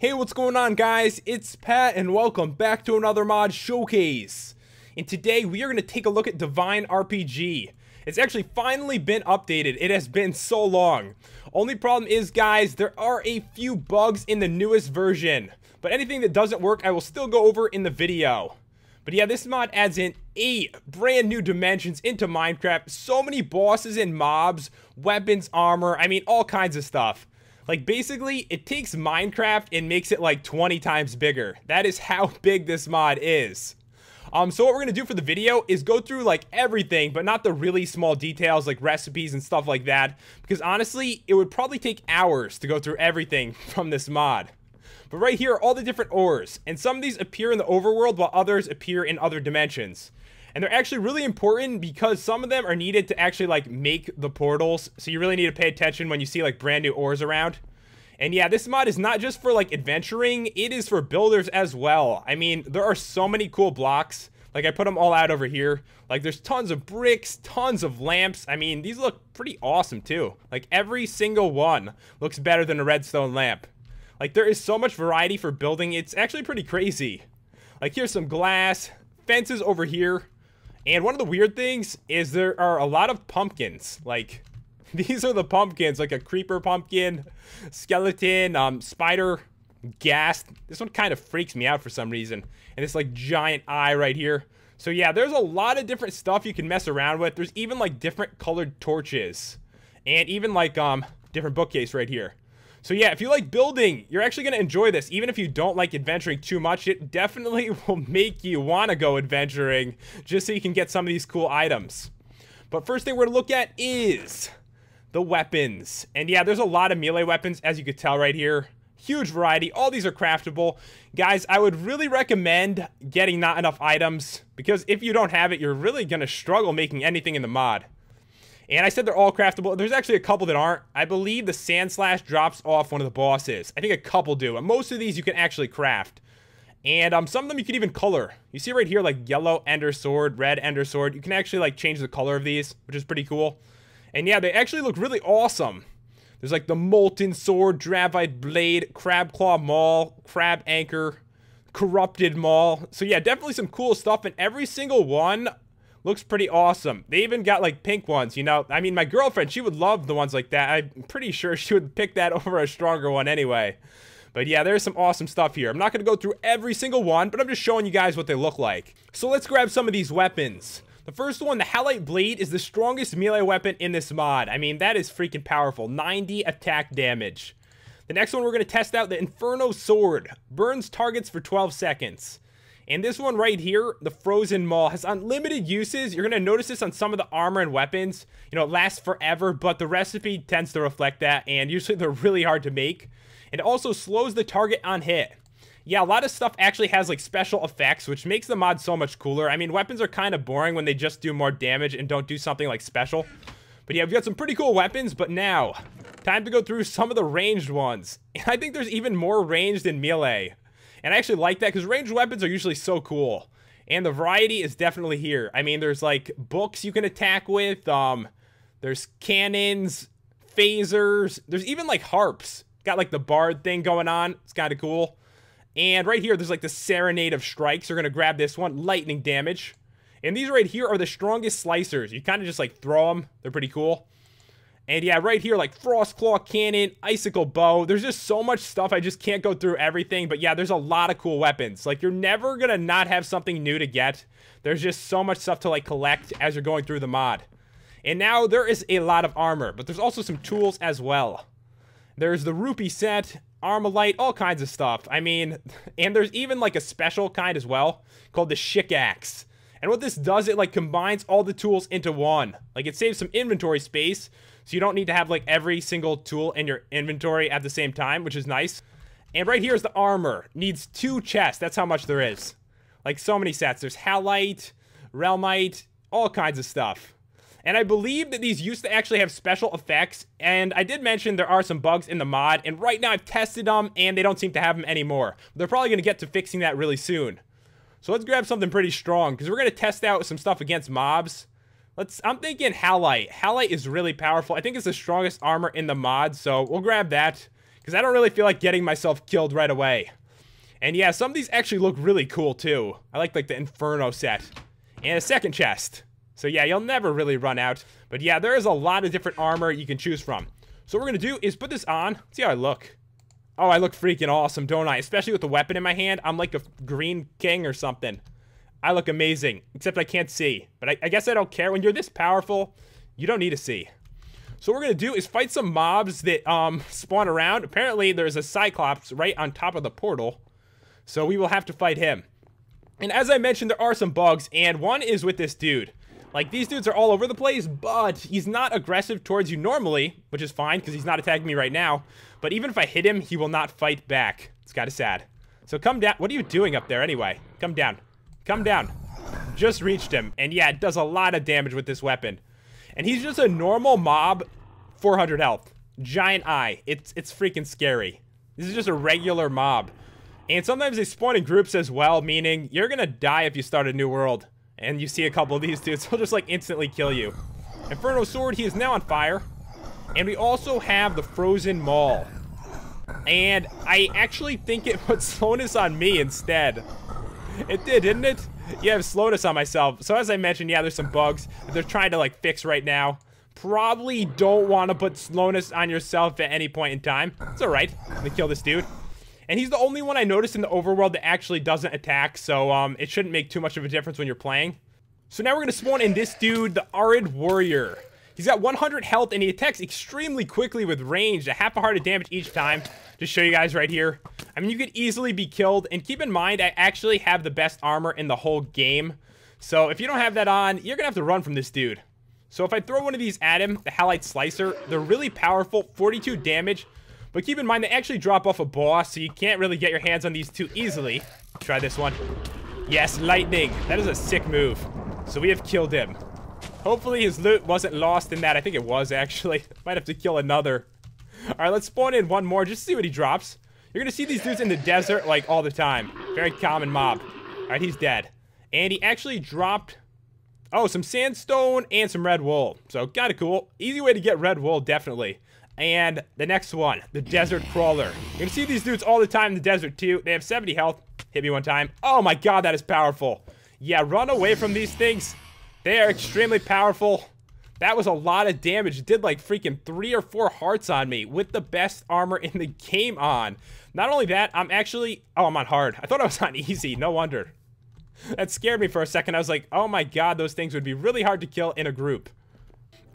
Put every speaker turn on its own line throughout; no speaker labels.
Hey, what's going on guys? It's Pat and welcome back to another mod showcase. And today we are going to take a look at Divine RPG. It's actually finally been updated. It has been so long. Only problem is guys, there are a few bugs in the newest version. But anything that doesn't work, I will still go over in the video. But yeah, this mod adds in eight brand new dimensions into Minecraft. So many bosses and mobs, weapons, armor, I mean all kinds of stuff. Like, basically, it takes Minecraft and makes it like 20 times bigger. That is how big this mod is. Um, so what we're gonna do for the video is go through like everything, but not the really small details like recipes and stuff like that, because honestly, it would probably take hours to go through everything from this mod. But right here are all the different ores, and some of these appear in the overworld while others appear in other dimensions. And they're actually really important because some of them are needed to actually like make the portals. So you really need to pay attention when you see like brand new ores around. And yeah, this mod is not just for like adventuring, it is for builders as well. I mean, there are so many cool blocks. Like I put them all out over here. Like there's tons of bricks, tons of lamps. I mean, these look pretty awesome too. Like every single one looks better than a redstone lamp. Like there is so much variety for building. It's actually pretty crazy. Like here's some glass, fences over here. And one of the weird things is there are a lot of pumpkins. Like, these are the pumpkins, like a creeper pumpkin, skeleton, um, spider, ghast. This one kind of freaks me out for some reason. And this, like, giant eye right here. So, yeah, there's a lot of different stuff you can mess around with. There's even, like, different colored torches. And even, like, um, different bookcase right here. So yeah, if you like building, you're actually going to enjoy this. Even if you don't like adventuring too much, it definitely will make you want to go adventuring just so you can get some of these cool items. But first thing we're going to look at is the weapons. And yeah, there's a lot of melee weapons, as you could tell right here. Huge variety. All these are craftable. Guys, I would really recommend getting not enough items because if you don't have it, you're really going to struggle making anything in the mod. And I said they're all craftable. There's actually a couple that aren't. I believe the Sand Slash drops off one of the bosses. I think a couple do. And most of these you can actually craft. And um, some of them you can even color. You see right here, like yellow Ender Sword, red Ender Sword. You can actually like change the color of these, which is pretty cool. And yeah, they actually look really awesome. There's like the Molten Sword, Dravite Blade, Crab Claw Maul, Crab Anchor, Corrupted Maul. So yeah, definitely some cool stuff. And every single one looks pretty awesome. They even got like pink ones, you know. I mean, my girlfriend, she would love the ones like that. I'm pretty sure she would pick that over a stronger one anyway. But yeah, there's some awesome stuff here. I'm not going to go through every single one, but I'm just showing you guys what they look like. So let's grab some of these weapons. The first one, the Halite Blade, is the strongest melee weapon in this mod. I mean, that is freaking powerful. 90 attack damage. The next one we're going to test out, the Inferno Sword. Burns targets for 12 seconds. And this one right here, the Frozen Maul, has unlimited uses. You're going to notice this on some of the armor and weapons. You know, it lasts forever, but the recipe tends to reflect that, and usually they're really hard to make. It also slows the target on hit. Yeah, a lot of stuff actually has like special effects, which makes the mod so much cooler. I mean, weapons are kind of boring when they just do more damage and don't do something like special. But yeah, we've got some pretty cool weapons, but now, time to go through some of the ranged ones. And I think there's even more ranged in melee. And I actually like that because ranged weapons are usually so cool. And the variety is definitely here. I mean, there's like books you can attack with. Um, there's cannons, phasers. There's even like harps. Got like the bard thing going on. It's kind of cool. And right here, there's like the serenade of strikes. You're going to grab this one. Lightning damage. And these right here are the strongest slicers. You kind of just like throw them. They're pretty cool. And yeah, right here, like Frost Claw Cannon, Icicle Bow. There's just so much stuff. I just can't go through everything. But yeah, there's a lot of cool weapons. Like, you're never going to not have something new to get. There's just so much stuff to, like, collect as you're going through the mod. And now there is a lot of armor, but there's also some tools as well. There's the Rupee set, Arlemite, all kinds of stuff. I mean, and there's even, like, a special kind as well called the Shickaxe. And what this does, it, like, combines all the tools into one. Like, it saves some inventory space, so you don't need to have like every single tool in your inventory at the same time, which is nice. And right here is the armor. Needs two chests. That's how much there is. Like so many sets. There's Halite, Realmite, all kinds of stuff. And I believe that these used to actually have special effects. And I did mention there are some bugs in the mod. And right now I've tested them and they don't seem to have them anymore. They're probably going to get to fixing that really soon. So let's grab something pretty strong because we're going to test out some stuff against mobs. Let's. I'm thinking Halite. Halite is really powerful. I think it's the strongest armor in the mod, so we'll grab that because I don't really feel like getting myself killed right away. And yeah, some of these actually look really cool too. I like like the Inferno set. And a second chest. So yeah, you'll never really run out. But yeah, there is a lot of different armor you can choose from. So what we're going to do is put this on. See how I look. Oh, I look freaking awesome, don't I? Especially with the weapon in my hand. I'm like a green king or something. I look amazing, except I can't see. But I, I guess I don't care. When you're this powerful, you don't need to see. So what we're going to do is fight some mobs that um, spawn around. Apparently, there's a Cyclops right on top of the portal. So we will have to fight him. And as I mentioned, there are some bugs, and one is with this dude. Like, these dudes are all over the place, but he's not aggressive towards you normally, which is fine, because he's not attacking me right now. But even if I hit him, he will not fight back. It's kind of sad. So come down. What are you doing up there anyway? Come down. Come down. Just reached him. And yeah, it does a lot of damage with this weapon. And he's just a normal mob, 400 health. Giant eye. It's, it's freaking scary. This is just a regular mob. And sometimes they spawn in groups as well, meaning you're gonna die if you start a new world and you see a couple of these dudes, he'll just like instantly kill you. Inferno Sword, he is now on fire. And we also have the Frozen Maul. And I actually think it puts slowness on me instead. It did, didn't it? Yeah, I have slowness on myself. So as I mentioned, yeah, there's some bugs that they're trying to like fix right now. Probably don't want to put slowness on yourself at any point in time. It's alright. Let me kill this dude. And he's the only one I noticed in the overworld that actually doesn't attack, so um, it shouldn't make too much of a difference when you're playing. So now we're going to spawn in this dude, the Arid Warrior. He's got 100 health, and he attacks extremely quickly with range, a half a heart of damage each time. Just show you guys right here. I mean, you could easily be killed, and keep in mind, I actually have the best armor in the whole game. So if you don't have that on, you're going to have to run from this dude. So if I throw one of these at him, the Halite Slicer, they're really powerful, 42 damage, but keep in mind, they actually drop off a boss, so you can't really get your hands on these too easily. Try this one. Yes, lightning. That is a sick move. So we have killed him. Hopefully his loot wasn't lost in that. I think it was, actually. Might have to kill another. Alright, let's spawn in one more just to see what he drops. You're gonna see these dudes in the desert, like, all the time. Very common mob. Alright, he's dead. And he actually dropped... Oh, some sandstone and some red wool. So, kinda cool. Easy way to get red wool, definitely. And the next one, the Desert Crawler. You can see these dudes all the time in the desert too. They have 70 health. Hit me one time. Oh my god, that is powerful. Yeah, run away from these things. They are extremely powerful. That was a lot of damage. It did like freaking three or four hearts on me with the best armor in the game on. Not only that, I'm actually... Oh, I'm on hard. I thought I was on easy. No wonder. That scared me for a second. I was like, oh my god, those things would be really hard to kill in a group.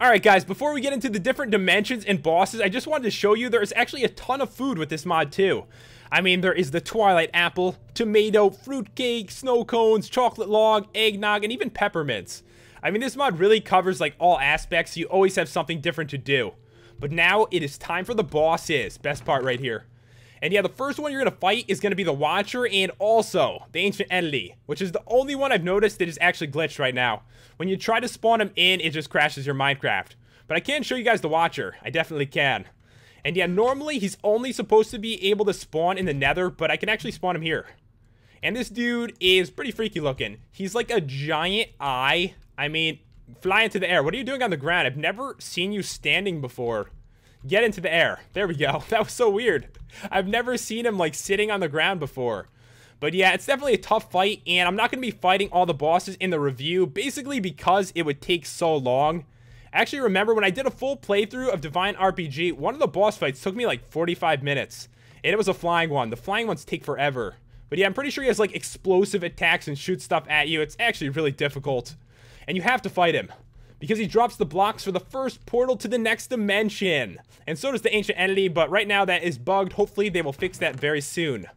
Alright guys, before we get into the different dimensions and bosses, I just wanted to show you there is actually a ton of food with this mod too. I mean, there is the Twilight Apple, tomato, fruitcake, snow cones, chocolate log, eggnog, and even peppermints. I mean, this mod really covers like all aspects, you always have something different to do. But now it is time for the bosses. Best part right here. And yeah, the first one you're going to fight is going to be the Watcher and also the Ancient Entity, which is the only one I've noticed that is actually glitched right now. When you try to spawn him in, it just crashes your Minecraft. But I can show you guys the Watcher. I definitely can. And yeah, normally he's only supposed to be able to spawn in the nether, but I can actually spawn him here. And this dude is pretty freaky looking. He's like a giant eye. I mean, fly into the air. What are you doing on the ground? I've never seen you standing before. Get into the air. There we go. That was so weird. I've never seen him like sitting on the ground before. But yeah, it's definitely a tough fight, and I'm not going to be fighting all the bosses in the review, basically because it would take so long. Actually, remember when I did a full playthrough of Divine RPG, one of the boss fights took me like 45 minutes. And it was a flying one. The flying ones take forever. But yeah, I'm pretty sure he has like explosive attacks and shoots stuff at you. It's actually really difficult. And you have to fight him. Because he drops the blocks for the first portal to the next dimension. And so does the Ancient Entity, but right now that is bugged. Hopefully they will fix that very soon.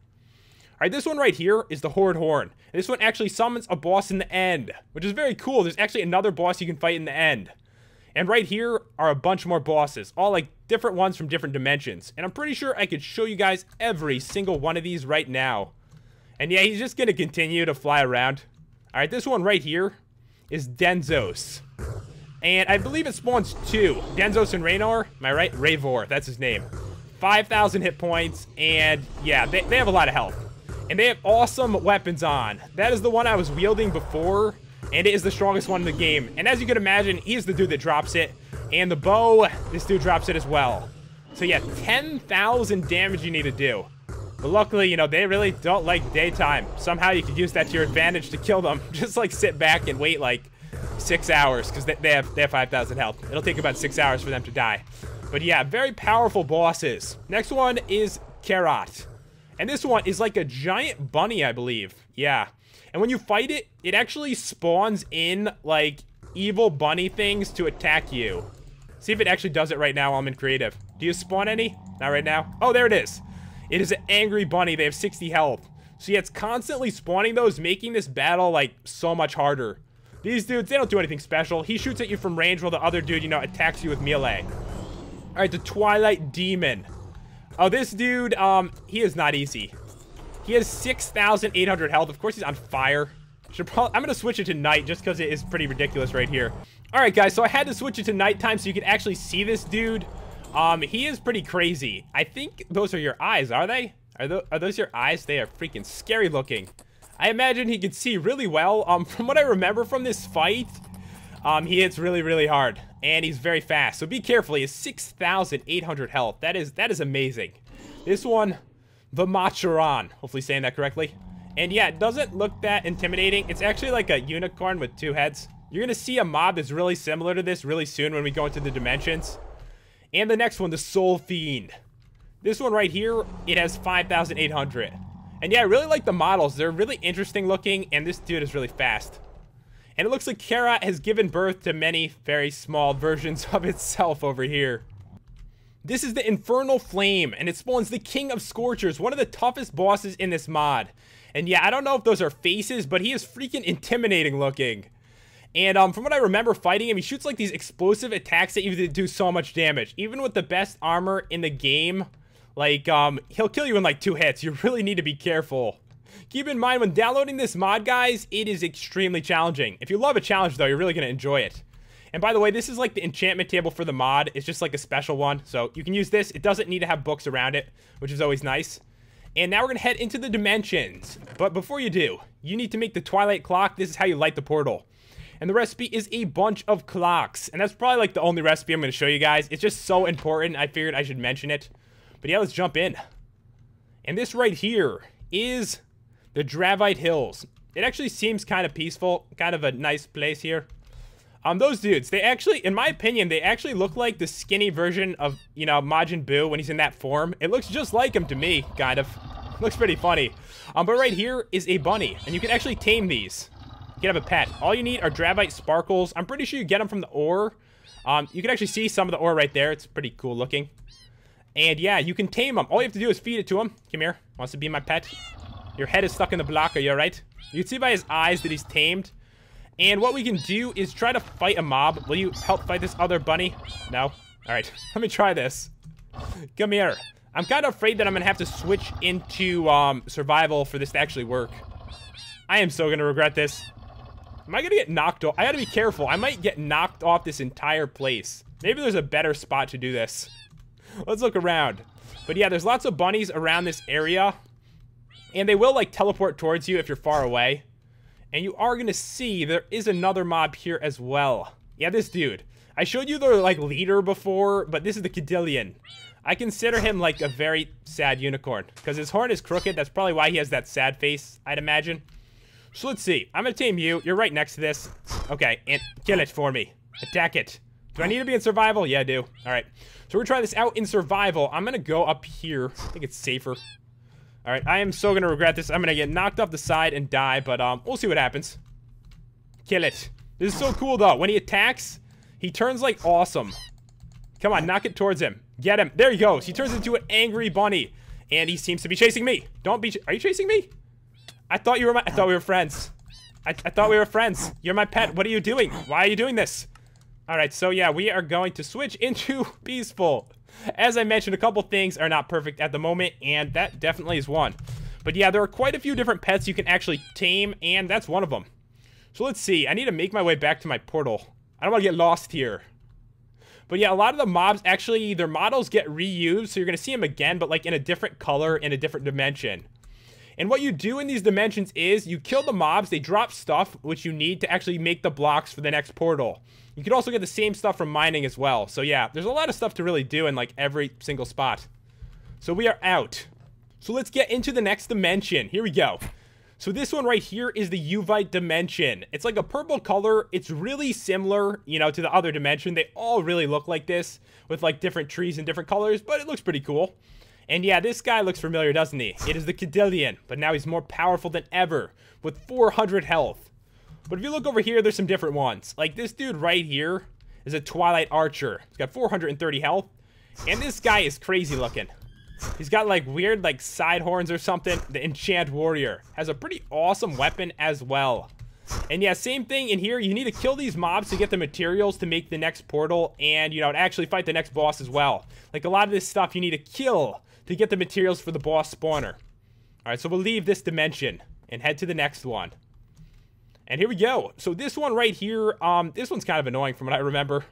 Alright, this one right here is the Horde Horn. And this one actually summons a boss in the end, which is very cool. There's actually another boss you can fight in the end. And right here are a bunch more bosses, all like different ones from different dimensions. And I'm pretty sure I could show you guys every single one of these right now. And yeah, he's just to continue to fly around. Alright, this one right here is Densos. And I believe it spawns two. Densos and Raynor. Am I right? Reyvor, that's his name. 5,000 hit points, and yeah, they, they have a lot of health. And they have awesome weapons on. That is the one I was wielding before, and it is the strongest one in the game. And as you can imagine, he's the dude that drops it. And the bow, this dude drops it as well. So yeah, 10,000 damage you need to do. But luckily, you know, they really don't like daytime. Somehow you could use that to your advantage to kill them. Just like sit back and wait like six hours because they, they have they have 5,000 health. It'll take about six hours for them to die. But yeah, very powerful bosses. Next one is Karot. And this one is like a giant bunny, I believe. Yeah. And when you fight it, it actually spawns in like evil bunny things to attack you. See if it actually does it right now while I'm in creative. Do you spawn any? Not right now. Oh, there it is. It is an angry bunny. They have 60 health. So yeah, it's constantly spawning those, making this battle like so much harder. These dudes, they don't do anything special. He shoots at you from range while the other dude, you know, attacks you with melee. All right, the Twilight Demon. Oh, this dude, um, he is not easy. He has 6,800 health. Of course, he's on fire. Probably, I'm going to switch it to night just because it is pretty ridiculous right here. All right, guys, so I had to switch it to nighttime so you can actually see this dude. Um, he is pretty crazy. I think those are your eyes, are they? Are, th are those your eyes? They are freaking scary looking. I imagine he can see really well. Um, from what I remember from this fight, um, he hits really, really hard. And he's very fast. So be careful. He has 6,800 health. That is, that is amazing. This one, the Macharon. Hopefully saying that correctly. And yeah, it doesn't look that intimidating. It's actually like a unicorn with two heads. You're going to see a mob that's really similar to this really soon when we go into the dimensions. And the next one, the Soul Fiend. This one right here, it has 5,800. And yeah, I really like the models. They're really interesting looking, and this dude is really fast. And it looks like Kara has given birth to many very small versions of itself over here. This is the Infernal Flame, and it spawns the King of Scorchers, one of the toughest bosses in this mod. And yeah, I don't know if those are faces, but he is freaking intimidating looking. And um, from what I remember fighting him, he shoots like these explosive attacks that you do so much damage. Even with the best armor in the game, like, um, he'll kill you in like two hits. You really need to be careful. Keep in mind, when downloading this mod, guys, it is extremely challenging. If you love a challenge, though, you're really going to enjoy it. And by the way, this is like the enchantment table for the mod. It's just like a special one. So you can use this. It doesn't need to have books around it, which is always nice. And now we're going to head into the dimensions. But before you do, you need to make the Twilight Clock. This is how you light the portal. And the recipe is a bunch of clocks. And that's probably like the only recipe I'm going to show you guys. It's just so important. I figured I should mention it. But yeah, let's jump in. And this right here is the Dravite Hills. It actually seems kind of peaceful, kind of a nice place here. Um, those dudes, they actually, in my opinion, they actually look like the skinny version of, you know, Majin Buu when he's in that form. It looks just like him to me, kind of. Looks pretty funny. Um, but right here is a bunny, and you can actually tame these. Can have a pet. All you need are Dravite Sparkles. I'm pretty sure you get them from the ore. Um, you can actually see some of the ore right there. It's pretty cool looking. And yeah, you can tame them. All you have to do is feed it to him. Come here. Wants to be my pet. Your head is stuck in the block. Are you alright? You can see by his eyes that he's tamed. And what we can do is try to fight a mob. Will you help fight this other bunny? No? Alright. Let me try this. Come here. I'm kind of afraid that I'm going to have to switch into um, survival for this to actually work. I am so going to regret this. Am I to get knocked off? I got to be careful. I might get knocked off this entire place. Maybe there's a better spot to do this. Let's look around. But yeah, there's lots of bunnies around this area. And they will, like, teleport towards you if you're far away. And you are to see there is another mob here as well. Yeah, this dude. I showed you the, like, leader before, but this is the Cadillion. I consider him, like, a very sad unicorn. Because his horn is crooked. That's probably why he has that sad face, I'd imagine. So let's see. I'm going to tame you. You're right next to this. Okay, and kill it for me. Attack it. Do I need to be in survival? Yeah, I do. All right. So we're trying this out in survival. I'm to go up here. I think it's safer. All right. I am so to regret this. I'm to get knocked off the side and die, but um, we'll see what happens. Kill it. This is so cool, though. When he attacks, he turns, like, awesome. Come on, knock it towards him. Get him. There he goes. He turns into an angry bunny. And he seems to be chasing me. Don't be... Are you chasing me? I thought you were my... I thought we were friends. I, I thought we were friends. You're my pet. What are you doing? Why are you doing this? Alright, so yeah, we are going to switch into Peaceful. As I mentioned, a couple things are not perfect at the moment, and that definitely is one. But yeah, there are quite a few different pets you can actually tame, and that's one of them. So let's see. I need to make my way back to my portal. I don't want to get lost here. But yeah, a lot of the mobs, actually, their models get reused, so you're going to see them again, but like in a different color, in a different dimension. And what you do in these dimensions is you kill the mobs, they drop stuff, which you need to actually make the blocks for the next portal. You could also get the same stuff from mining as well. So yeah, there's a lot of stuff to really do in like every single spot. So we are out. So let's get into the next dimension. Here we go. So this one right here is the Uvite dimension. It's like a purple color. It's really similar, you know, to the other dimension. They all really look like this with like different trees and different colors, but it looks pretty cool. And yeah, this guy looks familiar, doesn't he? It is the Cadillion, but now he's more powerful than ever with 400 health. But if you look over here, there's some different ones. Like this dude right here is a Twilight Archer. He's got 430 health. And this guy is crazy looking. He's got like weird like side horns or something. The Enchant Warrior has a pretty awesome weapon as well. And yeah, same thing in here. You need to kill these mobs to get the materials to make the next portal and, you know, to actually fight the next boss as well. Like a lot of this stuff you need to kill to get the materials for the boss spawner. Alright, so we'll leave this dimension and head to the next one. And here we go. So this one right here, um, this one's kind of annoying from what I remember.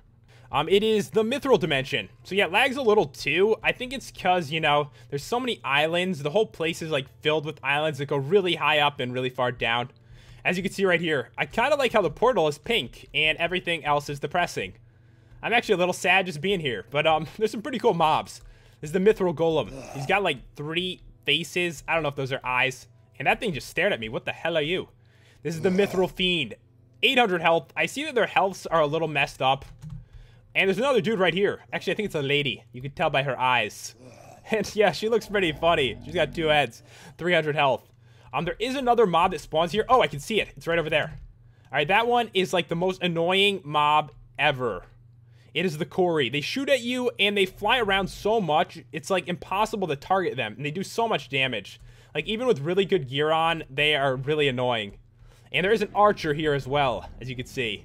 Um, it is the mithril dimension. So yeah, lags a little too. I think it's because, you know, there's so many islands. The whole place is like filled with islands that go really high up and really far down. As you can see right here, I kind of like how the portal is pink and everything else is depressing. I'm actually a little sad just being here, but um, there's some pretty cool mobs. This is the mithril golem. He's got like three faces. I don't know if those are eyes. And that thing just stared at me. What the hell are you? This is the mithril fiend. 800 health. I see that their healths are a little messed up. And there's another dude right here. Actually, I think it's a lady. You can tell by her eyes. And yeah, she looks pretty funny. She's got two heads, 300 health. Um, there is another mob that spawns here. Oh, I can see it. It's right over there. All right, that one is like the most annoying mob ever. It is the Corey. They shoot at you and they fly around so much, it's like impossible to target them. And they do so much damage. Like even with really good gear on, they are really annoying. And there is an archer here as well, as you can see.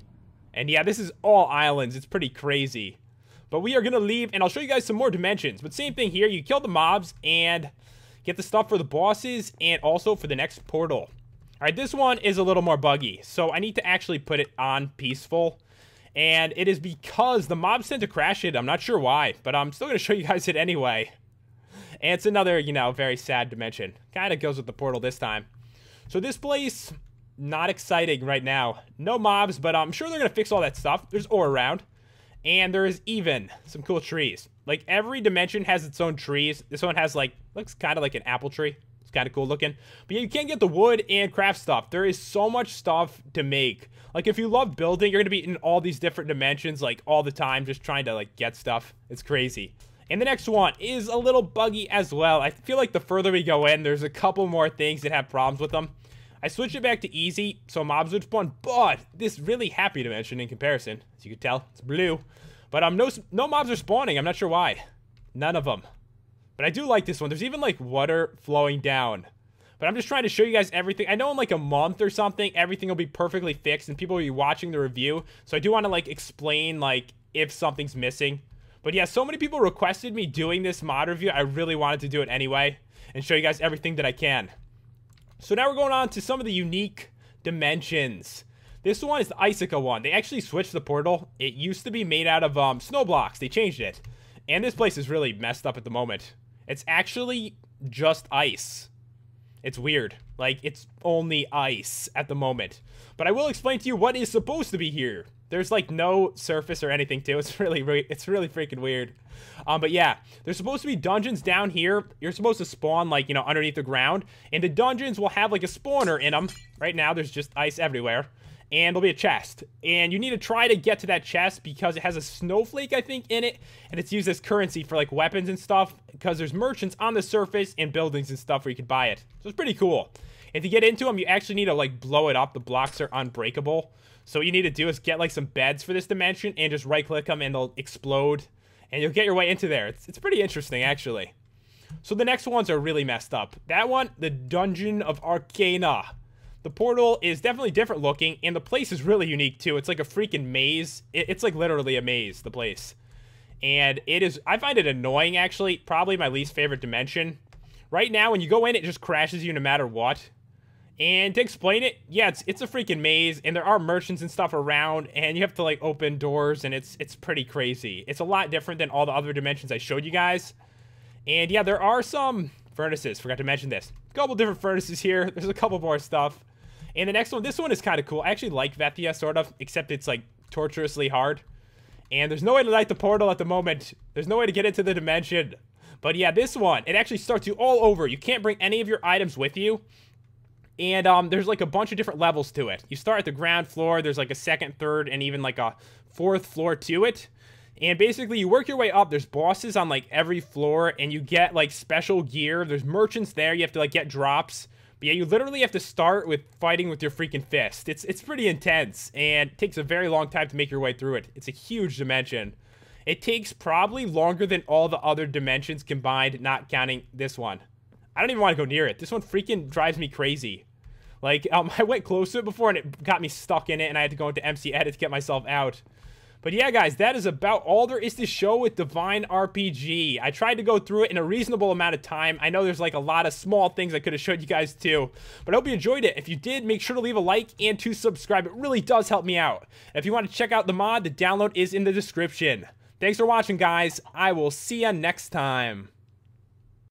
And yeah, this is all islands. It's pretty crazy. But we are going to leave, and I'll show you guys some more dimensions. But same thing here. You kill the mobs and get the stuff for the bosses and also for the next portal. All right, this one is a little more buggy. So I need to actually put it on peaceful. And it is because the mobs tend to crash it. I'm not sure why, but I'm still going to show you guys it anyway. And it's another, you know, very sad dimension. Kind of goes with the portal this time. So this place, not exciting right now. No mobs, but I'm sure they're going to fix all that stuff. There's ore around. And there is even some cool trees. Like, every dimension has its own trees. This one has, like, looks kind of like an apple tree. It's kind of cool looking. But yeah, you can't get the wood and craft stuff. There is so much stuff to make. Like, if you love building, you're going to be in all these different dimensions, like, all the time, just trying to, like, get stuff. It's crazy. And the next one is a little buggy as well. I feel like the further we go in, there's a couple more things that have problems with them. I switched it back to easy, so mobs would spawn, but this really happy dimension in comparison. As you can tell, it's blue. But um, no, no mobs are spawning. I'm not sure why. None of them. But I do like this one. There's even, like, water flowing down. But I'm just trying to show you guys everything. I know in, like, a month or something, everything will be perfectly fixed, and people will be watching the review. So I do want to, like, explain, like, if something's missing. But yeah, so many people requested me doing this mod review. I really wanted to do it anyway and show you guys everything that I can. So now we're going on to some of the unique dimensions. This one is the Iceika one. They actually switched the portal. It used to be made out of um, snow blocks. They changed it. And this place is really messed up at the moment. It's actually just ice. It's weird. Like, it's only ice at the moment. But I will explain to you what is supposed to be here. There's like no surface or anything too. It's really, it's really freaking weird. Um, but yeah, there's supposed to be dungeons down here. You're supposed to spawn like, you know, underneath the ground. And the dungeons will have like a spawner in them. Right now, there's just ice everywhere. And there'll be a chest. And you need to try to get to that chest because it has a snowflake, I think, in it. And it's used as currency for like weapons and stuff. Because there's merchants on the surface and buildings and stuff where you can buy it. So it's pretty cool. If you get into them, you actually need to like blow it up. The blocks are unbreakable. So what you need to do is get like some beds for this dimension and just right click them and they'll explode and you'll get your way into there. It's, it's pretty interesting actually. So the next ones are really messed up. That one, the Dungeon of Arcana. The portal is definitely different looking and the place is really unique too. It's like a freaking maze. It's like literally a maze, the place. And it is, I find it annoying actually, probably my least favorite dimension. Right now, when you go in, it just crashes you no matter what. And to explain it, yeah, it's it's a freaking maze, and there are merchants and stuff around, and you have to like open doors, and it's it's pretty crazy. It's a lot different than all the other dimensions I showed you guys. And yeah, there are some furnaces. Forgot to mention this. A couple different furnaces here. There's a couple more stuff. And the next one, this one is kind of cool. I actually like Vethea, sort of, except it's like torturously hard. And there's no way to light the portal at the moment. There's no way to get into the dimension. But yeah, this one, it actually starts you all over. You can't bring any of your items with you. And um, there's like a bunch of different levels to it. You start at the ground floor. There's like a second, third, and even like a fourth floor to it. And basically, you work your way up. There's bosses on like every floor, and you get like special gear. There's merchants there. You have to like get drops. But yeah, you literally have to start with fighting with your freaking fist. It's it's pretty intense, and takes a very long time to make your way through it. It's a huge dimension. It takes probably longer than all the other dimensions combined, not counting this one. I don't even want to go near it. This one freaking drives me crazy. Like, um, I went close to it before, and it got me stuck in it, and I had to go into MCEdit to get myself out. But yeah, guys, that is about all there is to show with Divine RPG. I tried to go through it in a reasonable amount of time. I know there's like a lot of small things I could have showed you guys too. But I hope you enjoyed it. If you did, make sure to leave a like and to subscribe. It really does help me out. If you want to check out the mod, the download is in the description. Thanks for watching, guys. I will see you next time.